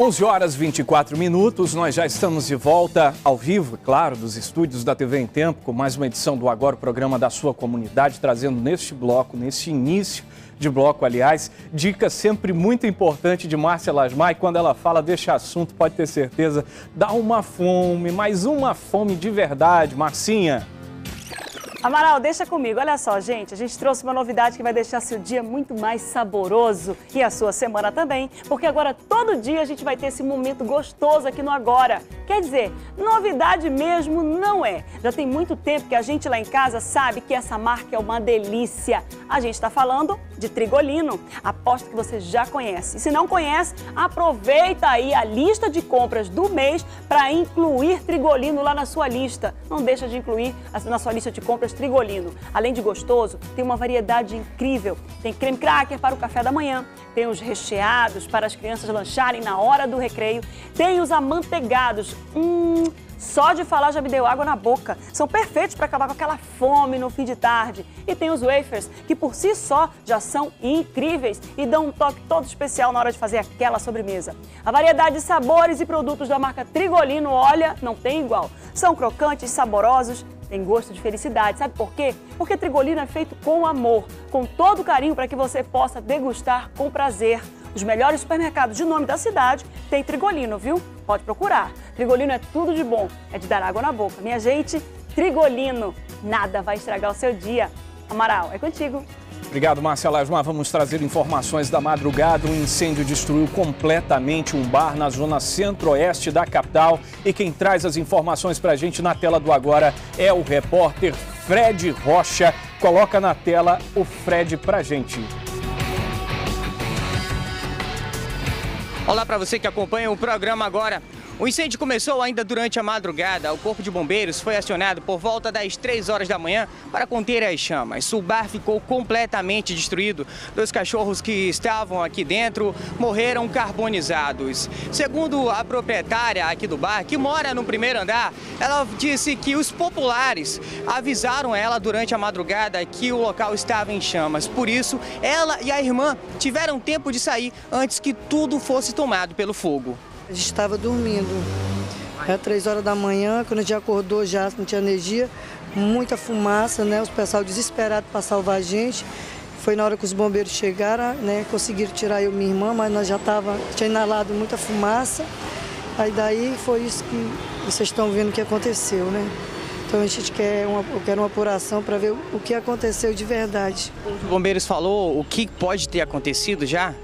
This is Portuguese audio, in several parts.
11 horas 24 minutos, nós já estamos de volta ao vivo, claro, dos estúdios da TV em Tempo, com mais uma edição do Agora, programa da sua comunidade, trazendo neste bloco, neste início de bloco, aliás, dica sempre muito importante de Márcia Lasmar, e quando ela fala deste assunto, pode ter certeza, dá uma fome, mais uma fome de verdade, Marcinha. Amaral, deixa comigo. Olha só, gente, a gente trouxe uma novidade que vai deixar seu dia muito mais saboroso e a sua semana também, porque agora todo dia a gente vai ter esse momento gostoso aqui no Agora. Quer dizer, novidade mesmo não é. Já tem muito tempo que a gente lá em casa sabe que essa marca é uma delícia. A gente está falando de Trigolino. Aposto que você já conhece. E se não conhece, aproveita aí a lista de compras do mês para incluir Trigolino lá na sua lista. Não deixa de incluir na sua lista de compras Trigolino. Além de gostoso, tem uma variedade incrível. Tem creme cracker para o café da manhã, tem os recheados para as crianças lancharem na hora do recreio, tem os amanteigados. Hum, só de falar já me deu água na boca. São perfeitos para acabar com aquela fome no fim de tarde. E tem os wafers, que por si só já são incríveis e dão um toque todo especial na hora de fazer aquela sobremesa. A variedade de sabores e produtos da marca Trigolino, olha, não tem igual. São crocantes, saborosos tem gosto de felicidade. Sabe por quê? Porque Trigolino é feito com amor, com todo carinho para que você possa degustar com prazer. Os melhores supermercados de nome da cidade tem Trigolino, viu? Pode procurar. Trigolino é tudo de bom, é de dar água na boca. Minha gente, Trigolino, nada vai estragar o seu dia. Amaral, é contigo. Obrigado, Márcia Lasmar. Vamos trazer informações da madrugada. Um incêndio destruiu completamente um bar na zona centro-oeste da capital. E quem traz as informações para a gente na tela do agora é o repórter Fred Rocha. Coloca na tela o Fred para a gente. Olá para você que acompanha o programa agora. O incêndio começou ainda durante a madrugada. O Corpo de Bombeiros foi acionado por volta das 3 horas da manhã para conter as chamas. O bar ficou completamente destruído. Dois cachorros que estavam aqui dentro morreram carbonizados. Segundo a proprietária aqui do bar, que mora no primeiro andar, ela disse que os populares avisaram ela durante a madrugada que o local estava em chamas. Por isso, ela e a irmã tiveram tempo de sair antes que tudo fosse tomado pelo fogo. A gente estava dormindo. Era três horas da manhã, quando a gente acordou já não tinha energia, muita fumaça, né? Os pessoal desesperado para salvar a gente. Foi na hora que os bombeiros chegaram, né? Conseguiram tirar eu e minha irmã, mas nós já tava, tinha inalado muita fumaça. Aí daí foi isso que vocês estão vendo que aconteceu, né? Então a gente quer uma, eu quero uma apuração para ver o que aconteceu de verdade. Os bombeiros falou o que pode ter acontecido já?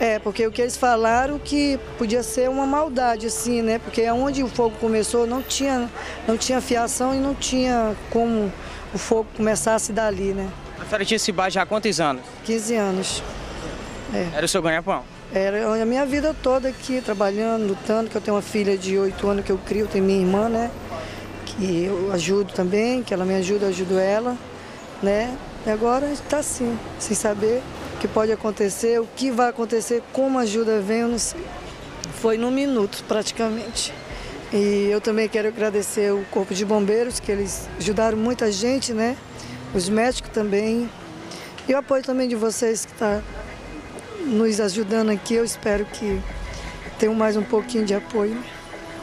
É, porque o que eles falaram que podia ser uma maldade, assim, né? Porque onde o fogo começou não tinha, não tinha fiação e não tinha como o fogo começasse dali, né? A senhora tinha esse bar já há quantos anos? 15 anos. É. Era o seu ganha-pão? Era a minha vida toda aqui, trabalhando, lutando, que eu tenho uma filha de 8 anos que eu crio, tenho minha irmã, né? Que eu ajudo também, que ela me ajuda, eu ajudo ela, né? E agora está assim, sem saber que pode acontecer, o que vai acontecer, como ajuda sei. Foi num minuto praticamente. E eu também quero agradecer o Corpo de Bombeiros, que eles ajudaram muita gente, né? Os médicos também. E o apoio também de vocês que estão tá nos ajudando aqui. Eu espero que tenham mais um pouquinho de apoio.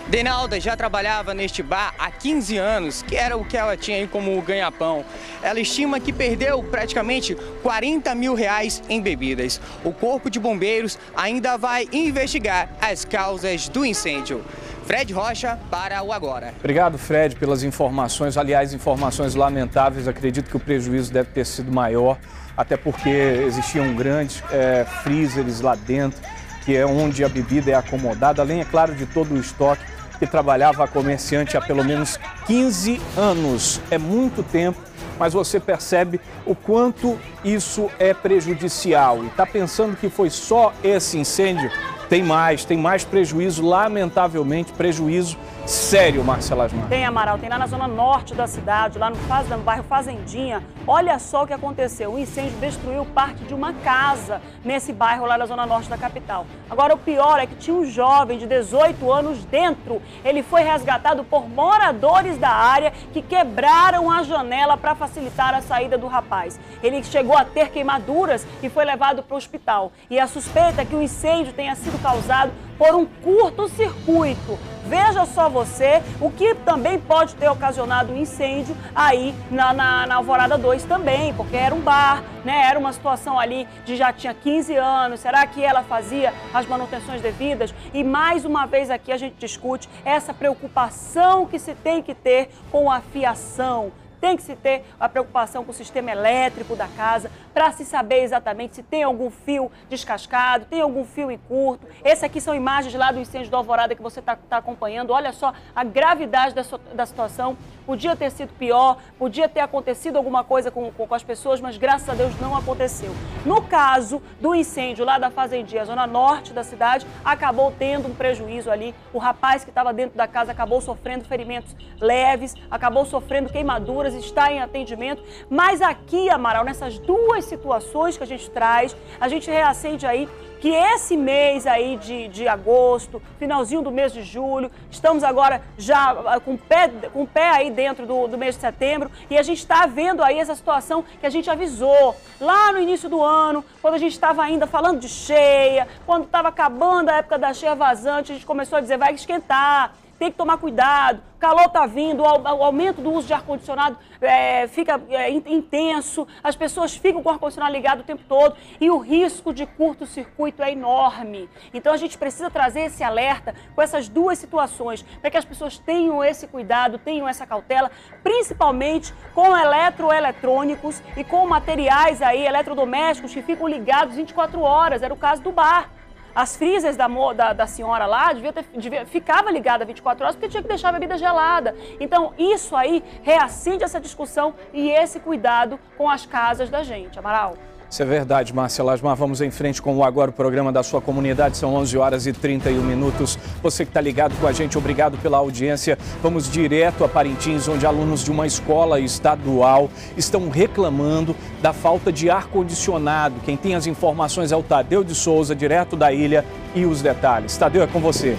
Denalda já trabalhava neste bar há 15 anos, que era o que ela tinha aí como ganha-pão. Ela estima que perdeu praticamente 40 mil reais em bebidas. O Corpo de Bombeiros ainda vai investigar as causas do incêndio. Fred Rocha para o Agora. Obrigado, Fred, pelas informações. Aliás, informações lamentáveis. Acredito que o prejuízo deve ter sido maior, até porque existiam grandes é, freezers lá dentro, que é onde a bebida é acomodada, além, é claro, de todo o estoque que trabalhava comerciante há pelo menos 15 anos. É muito tempo, mas você percebe o quanto isso é prejudicial. E está pensando que foi só esse incêndio? Tem mais, tem mais prejuízo, lamentavelmente, prejuízo sério, Marcela Asmar. Tem, Amaral, tem lá na zona norte da cidade, lá no, Faz, no bairro Fazendinha. Olha só o que aconteceu. O incêndio destruiu parte de uma casa nesse bairro lá na zona norte da capital. Agora, o pior é que tinha um jovem de 18 anos dentro. Ele foi resgatado por moradores da área que quebraram a janela para facilitar a saída do rapaz. Ele chegou a ter queimaduras e foi levado para o hospital. E a suspeita é que o incêndio tenha sido causado por um curto-circuito. Veja só você, o que também pode ter ocasionado um incêndio aí na, na, na, Alvorada 2 também, porque era um bar, né? Era uma situação ali de já tinha 15 anos. Será que ela fazia as manutenções devidas? E mais uma vez aqui a gente discute essa preocupação que se tem que ter com a fiação tem que se ter a preocupação com o sistema elétrico da casa para se saber exatamente se tem algum fio descascado, tem algum fio em curto. Esse aqui são imagens lá do incêndio do Alvorada que você está tá acompanhando. Olha só a gravidade da, da situação. Podia ter sido pior, podia ter acontecido alguma coisa com, com, com, as pessoas, mas graças a Deus não aconteceu. No caso do incêndio lá da Fazendinha, zona norte da cidade, acabou tendo um prejuízo ali. O rapaz que estava dentro da casa acabou sofrendo ferimentos leves, acabou sofrendo queimaduras, está em atendimento. Mas aqui, Amaral, nessas duas situações que a gente traz, a gente reacende aí que esse mês aí de, de agosto, finalzinho do mês de julho, estamos agora já ah, com o pé, com pé aí dentro do, do mês de setembro e a gente está vendo aí essa situação que a gente avisou lá no início do ano, quando a gente estava ainda falando de cheia, quando estava acabando a época da cheia vazante, a gente começou a dizer vai esquentar tem que tomar cuidado, calor está vindo, o aumento do uso de ar-condicionado é, fica é, intenso, as pessoas ficam com o ar-condicionado ligado o tempo todo e o risco de curto-circuito é enorme. Então a gente precisa trazer esse alerta com essas duas situações, para que as pessoas tenham esse cuidado, tenham essa cautela, principalmente com eletroeletrônicos e com materiais aí, eletrodomésticos que ficam ligados 24 horas, era o caso do bar. As freezers da, da, da senhora lá devia ter, devia, ficava ligada 24 horas porque tinha que deixar a bebida gelada. Então, isso aí reacende essa discussão e esse cuidado com as casas da gente. Amaral. Isso é verdade, Márcia Lasmar. Vamos em frente com o Agora, o programa da sua comunidade. São 11 horas e 31 minutos. Você que está ligado com a gente, obrigado pela audiência. Vamos direto a Parintins, onde alunos de uma escola estadual estão reclamando da falta de ar-condicionado. Quem tem as informações é o Tadeu de Souza, direto da ilha, e os detalhes. Tadeu, é com você.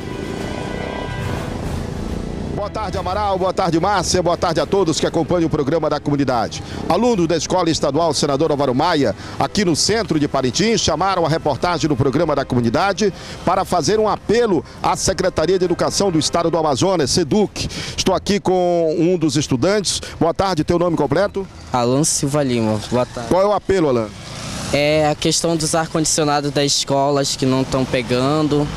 Boa tarde, Amaral. Boa tarde, Márcia. Boa tarde a todos que acompanham o programa da comunidade. Alunos da Escola Estadual Senador Álvaro Maia, aqui no centro de Parintins, chamaram a reportagem do programa da comunidade para fazer um apelo à Secretaria de Educação do Estado do Amazonas, SEDUC. Estou aqui com um dos estudantes. Boa tarde, teu nome completo? Alan Silva Lima. Boa tarde. Qual é o apelo, Alan? É a questão dos ar-condicionados das escolas que não estão pegando.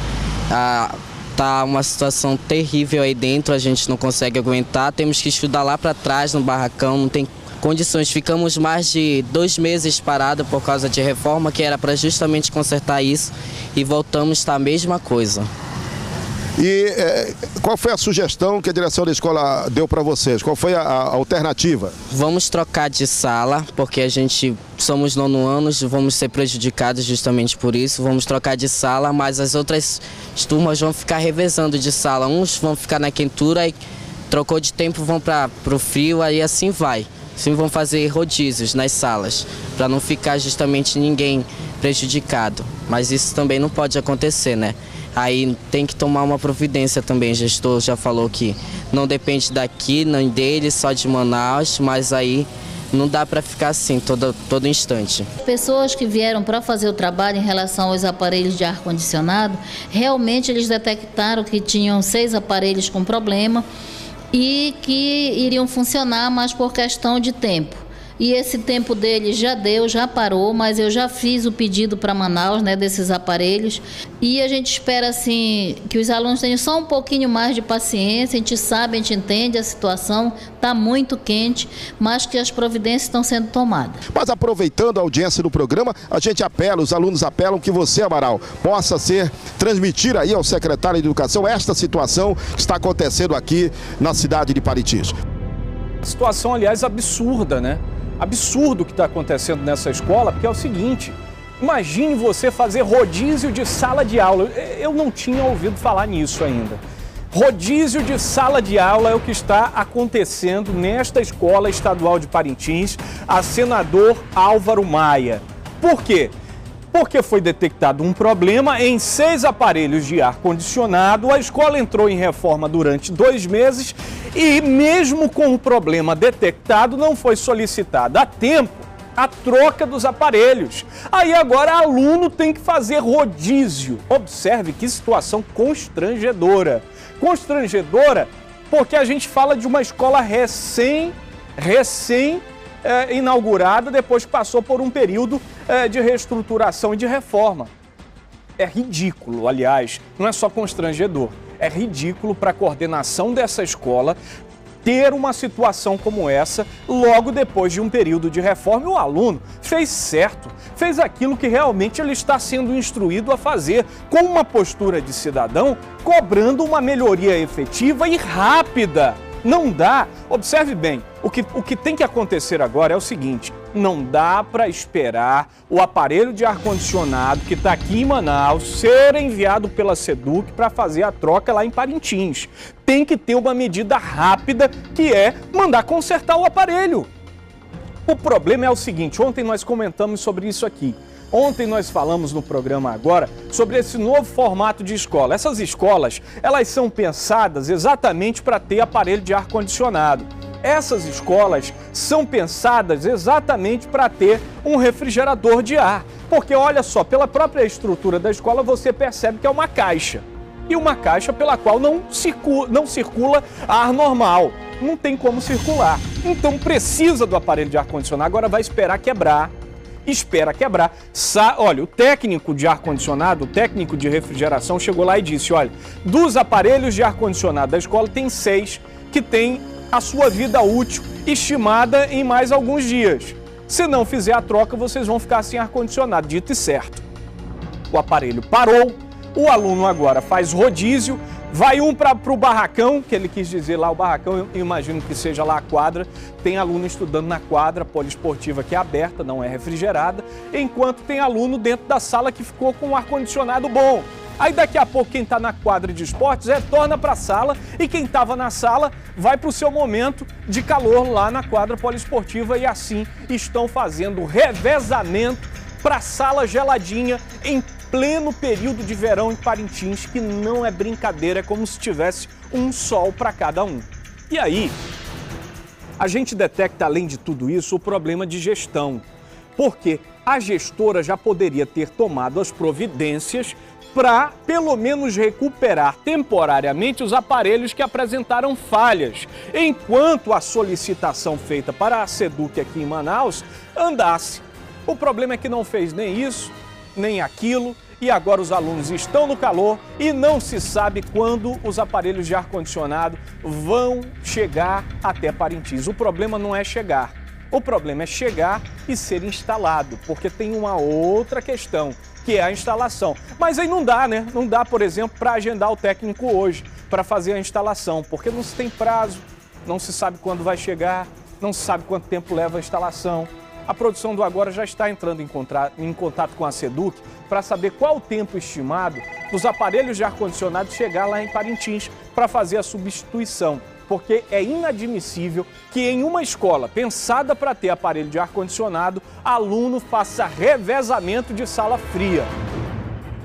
A tá uma situação terrível aí dentro, a gente não consegue aguentar, temos que estudar lá para trás no barracão, não tem condições. Ficamos mais de dois meses parados por causa de reforma, que era para justamente consertar isso, e voltamos estar a mesma coisa. E é, qual foi a sugestão que a direção da escola deu para vocês? Qual foi a, a, alternativa? Vamos trocar de sala, porque a gente somos nono anos, vamos ser prejudicados justamente por isso. Vamos trocar de sala, mas as outras turmas vão ficar revezando de sala. Uns vão ficar na quentura e trocou de tempo vão para o frio, aí assim vai. Assim vão fazer rodízios nas salas, para não ficar justamente ninguém prejudicado. Mas isso também não pode acontecer, né? Aí tem que tomar uma providência também. O gestor já falou que não depende daqui, nem dele, só de Manaus, mas aí não dá para ficar assim todo, todo instante. Pessoas que vieram para fazer o trabalho em relação aos aparelhos de ar-condicionado, realmente eles detectaram que tinham seis aparelhos com problema e que iriam funcionar, mas por questão de tempo e esse tempo dele já deu, já parou, mas eu já fiz o pedido para Manaus, né, desses aparelhos, e a gente espera assim que os alunos tenham só um pouquinho mais de paciência, a gente sabe, a gente entende a situação, está muito quente, mas que as providências estão sendo tomadas. Mas aproveitando a audiência do programa, a gente apela, os alunos apelam que você, Amaral, possa ser, transmitir aí ao secretário de Educação esta situação que está acontecendo aqui na cidade de Parintins. Situação, aliás, absurda, né? Absurdo que está acontecendo nessa escola, porque é o seguinte: imagine você fazer rodízio de sala de aula. Eu não tinha ouvido falar nisso ainda. Rodízio de sala de aula é o que está acontecendo nesta escola estadual de Parintins, a senador Álvaro Maia. Por quê? Porque foi detectado um problema em seis aparelhos de ar-condicionado. A escola entrou em reforma durante dois meses e, mesmo com o problema detectado, não foi solicitado a tempo a troca dos aparelhos. Aí agora aluno tem que fazer rodízio. Observe que situação constrangedora. Constrangedora porque a gente fala de uma escola recém, recém é, inaugurada depois que passou por um período é, de reestruturação e de reforma. É ridículo, aliás, não é só constrangedor, é ridículo para a coordenação dessa escola ter uma situação como essa logo depois de um período de reforma. o aluno fez certo, fez aquilo que realmente ele está sendo instruído a fazer, com uma postura de cidadão, cobrando uma melhoria efetiva e rápida. Não dá, observe bem, o que, o que tem que acontecer agora é o seguinte: não dá para esperar o aparelho de ar-condicionado que está aqui em Manaus ser enviado pela SEDUC para fazer a troca lá em Parintins. Tem que ter uma medida rápida que é mandar consertar o aparelho. O problema é o seguinte: ontem nós comentamos sobre isso aqui. Ontem nós falamos no programa agora sobre esse novo formato de escola. Essas escolas, elas são pensadas exatamente para ter aparelho de ar condicionado. Essas escolas são pensadas exatamente para ter um refrigerador de ar. Porque olha só, pela própria estrutura da escola você percebe que é uma caixa. E uma caixa pela qual não circula, não circula ar normal. Não tem como circular. Então precisa do aparelho de ar condicionado. Agora vai esperar quebrar espera quebrar. Sa olha, o técnico de ar-condicionado, o técnico de refrigeração chegou lá e disse: olha, dos aparelhos de ar-condicionado da escola, tem seis que têm a sua vida útil estimada em mais alguns dias. Se não fizer a troca, vocês vão ficar sem ar-condicionado, dito e certo. O aparelho parou, o aluno agora faz rodízio, Vai um para o barracão, que ele quis dizer lá o barracão, eu imagino que seja lá a quadra. Tem aluno estudando na quadra poliesportiva que é aberta, não é refrigerada, enquanto tem aluno dentro da sala que ficou com um ar-condicionado bom. Aí daqui a pouco quem está na quadra de esportes retorna para a sala e quem estava na sala vai para o seu momento de calor lá na quadra poliesportiva e assim estão fazendo revezamento para a sala geladinha em pleno período de verão em Parintins, que não é brincadeira, é como se tivesse um sol para cada um. E aí, a gente detecta, além de tudo isso, o problema de gestão. Porque a gestora já poderia ter tomado as providências para, pelo menos, recuperar temporariamente os aparelhos que apresentaram falhas, enquanto a solicitação feita para a SEDUC aqui em Manaus andasse. O problema é que não fez nem isso, nem aquilo, e agora os alunos estão no calor e não se sabe quando os aparelhos de ar-condicionado vão chegar até Parintins. O problema não é chegar, o problema é chegar e ser instalado, porque tem uma outra questão, que é a instalação. Mas aí não dá, né? Não dá, por exemplo, para agendar o técnico hoje para fazer a instalação, porque não se tem prazo, não se sabe quando vai chegar, não se sabe quanto tempo leva a instalação. A produção do Agora já está entrando em, em contato com a SEDUC para saber qual o tempo estimado dos aparelhos de ar-condicionado chegar lá em Parintins para fazer a substituição. Porque é inadmissível que em uma escola pensada para ter aparelho de ar-condicionado, aluno faça revezamento de sala fria.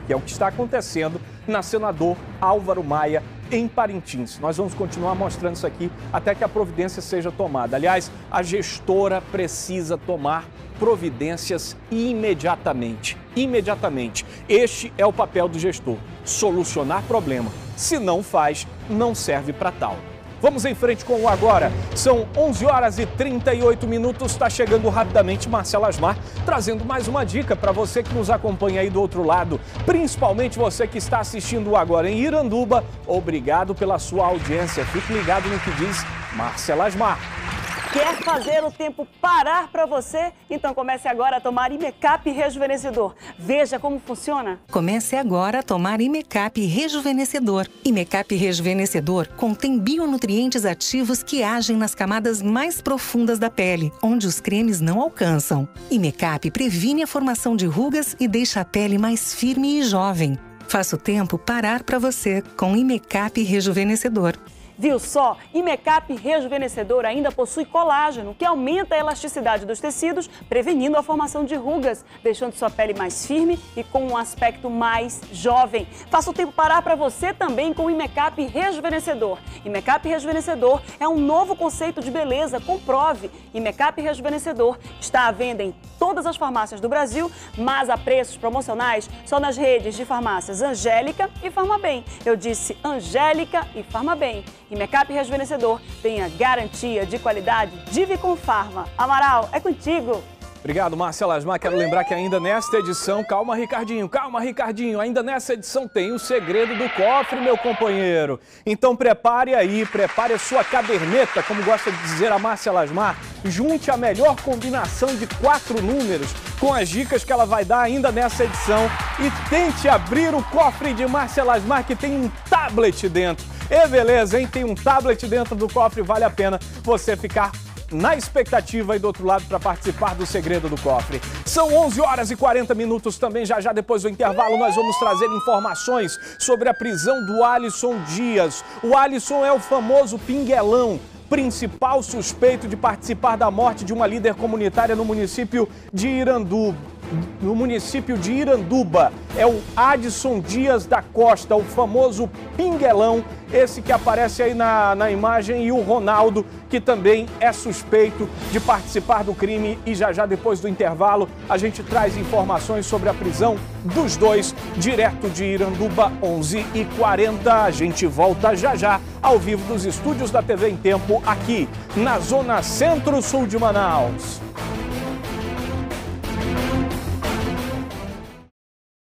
Que é o que está acontecendo na Senador Álvaro Maia, em Parintins. Nós vamos continuar mostrando isso aqui até que a providência seja tomada. Aliás, a gestora precisa tomar providências imediatamente. Imediatamente. Este é o papel do gestor: solucionar problema. Se não faz, não serve para tal. Vamos em frente com o agora. São 11 horas e 38 minutos. Está chegando rapidamente Marcelo Asmar, trazendo mais uma dica para você que nos acompanha aí do outro lado, principalmente você que está assistindo agora em Iranduba. Obrigado pela sua audiência. Fique ligado no que diz Marcelo Asmar. Quer fazer o tempo parar para você? Então comece agora a tomar Imecap Rejuvenescedor. Veja como funciona. Comece agora a tomar Imecap Rejuvenescedor. Imecap Rejuvenescedor contém bionutrientes ativos que agem nas camadas mais profundas da pele, onde os cremes não alcançam. Imecap previne a formação de rugas e deixa a pele mais firme e jovem. Faça o tempo parar para você com Imecap Rejuvenescedor. Viu só? Imecap Rejuvenescedor ainda possui colágeno, que aumenta a elasticidade dos tecidos, prevenindo a formação de rugas, deixando sua pele mais firme e com um aspecto mais jovem. Faça o tempo parar para você também com o Imecap Rejuvenescedor. Imecap Rejuvenescedor é um novo conceito de beleza, comprove. Imecap Rejuvenescedor está à venda em todas as farmácias do Brasil, mas a preços promocionais só nas redes de farmácias Angélica e Farmabem. Eu disse Angélica e Farmabem. E Mecap Rejuvenescedor tem a garantia de qualidade Divicon Farma. Amaral, é contigo! Obrigado, Marcelo Asmar. Quero lembrar que ainda nesta edição, calma, Ricardinho, calma, Ricardinho, ainda nessa edição tem o segredo do cofre, meu companheiro. Então prepare aí, prepare a sua caderneta, como gosta de dizer a Marcela Asmar. Junte a melhor combinação de quatro números com as dicas que ela vai dar ainda nessa edição e tente abrir o cofre de Marcela Asmar que tem um tablet dentro. E beleza, hein? Tem um tablet dentro do cofre, vale a pena você ficar na expectativa e do outro lado para participar do Segredo do Cofre. São 11 horas e 40 minutos também, já já depois do intervalo nós vamos trazer informações sobre a prisão do Alisson Dias. O Alisson é o famoso pinguelão, principal suspeito de participar da morte de uma líder comunitária no município de Irandu, no município de Iranduba. É o Adson Dias da Costa, o famoso pinguelão, esse que aparece aí na, na imagem, e o Ronaldo, que também é suspeito de participar do crime. E já já depois do intervalo, a gente traz informações sobre a prisão dos dois, direto de Iranduba, 11h40. A gente volta já já, ao vivo dos estúdios da TV em Tempo, aqui na Zona Centro-Sul de Manaus.